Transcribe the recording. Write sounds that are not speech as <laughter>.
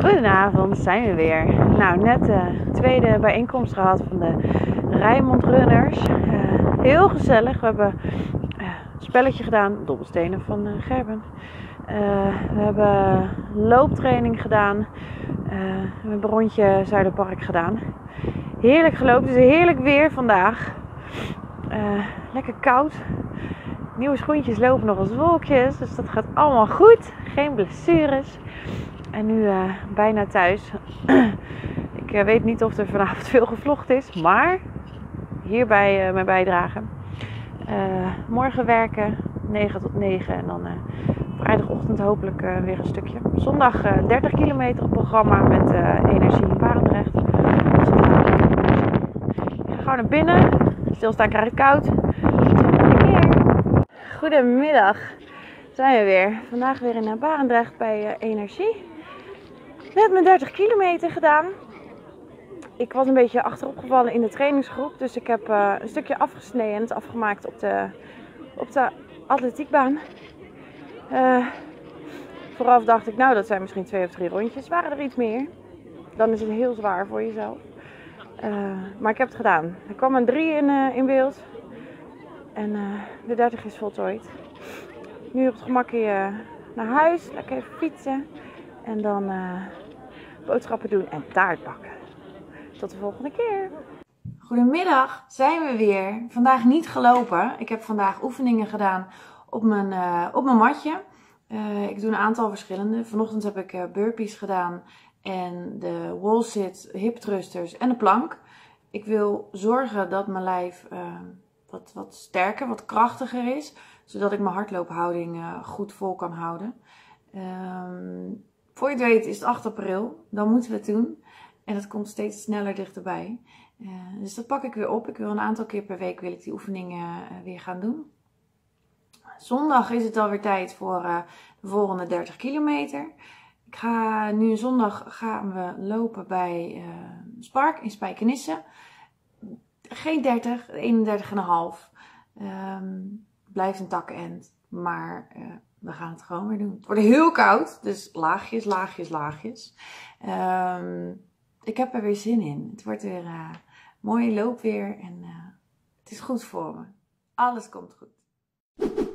Goedenavond, zijn we weer. Nou, net de tweede bijeenkomst gehad van de Rijnmond Runners. Eh, heel gezellig. We hebben eh, een spelletje gedaan, dobbelstenen van eh, Gerben. Eh, we hebben looptraining gedaan. Eh, we hebben een rondje Zuiderpark gedaan. Heerlijk gelopen. Het is heerlijk weer vandaag. Eh, lekker koud. Nieuwe schoentjes lopen nog als wolkjes. Dus dat gaat allemaal goed. Geen blessures. En nu eh, bijna thuis. <clears throat> ik eh, weet niet of er vanavond <laughs> veel gevlogd is. Maar hierbij eh, mijn bijdrage. Morgen werken. 9 tot 9. En dan vrijdagochtend hopelijk weer een stukje. Zondag eh, 30 kilometer programma met energie in Barendrecht. Ik ga gewoon naar binnen. Stilstaan krijg ik koud. Goedemiddag. Zijn we weer. Vandaag weer in Barendrecht bij Energie. Net mijn 30 kilometer gedaan. Ik was een beetje achteropgevallen in de trainingsgroep. Dus ik heb eh, een stukje afgesneden en het afgemaakt op de, op de atletiekbaan. Eh, vooraf dacht ik, nou dat zijn misschien twee of drie rondjes. Waren er iets meer? Dan is het heel zwaar voor jezelf. Eh, maar ik heb het gedaan. Er kwam een 3 in, in beeld. En de 30 is voltooid. Nu op het gemakje naar huis. Lekker even fietsen. En dan boodschappen doen en taart bakken. Tot de volgende keer. Goedemiddag, zijn we weer. Vandaag niet gelopen. Ik heb vandaag oefeningen gedaan op mijn, eh, op mijn matje. Eh, ik doe een aantal verschillende. Vanochtend heb ik eh, burpees gedaan en de wall sit, hip thrusters en de plank. Ik wil zorgen dat mijn lijf wat, wat sterker, wat krachtiger is. Zodat ik mijn hardloophouding goed vol kan houden. Je het weet is het 8 april. Dan moeten we het doen. En het komt steeds sneller dichterbij. Eh, dus dat pak ik weer op. Ik wil een aantal keer per week wil ik die oefeningen eh, weer gaan doen. Zondag is het alweer tijd voor eh, de volgende 30 kilometer. Ik ga nu zondag gaan we lopen bij Spark in Spijkenisse. Geen 30, 31,5. Ehm blijft een takkenend. Maar we gaan het gewoon weer doen. Het wordt heel koud. Dus laagjes, laagjes, laagjes. Ehm, ik heb er weer zin in. Het wordt weer eh mooi loopweer. En eh, het is goed voor me. Alles komt goed.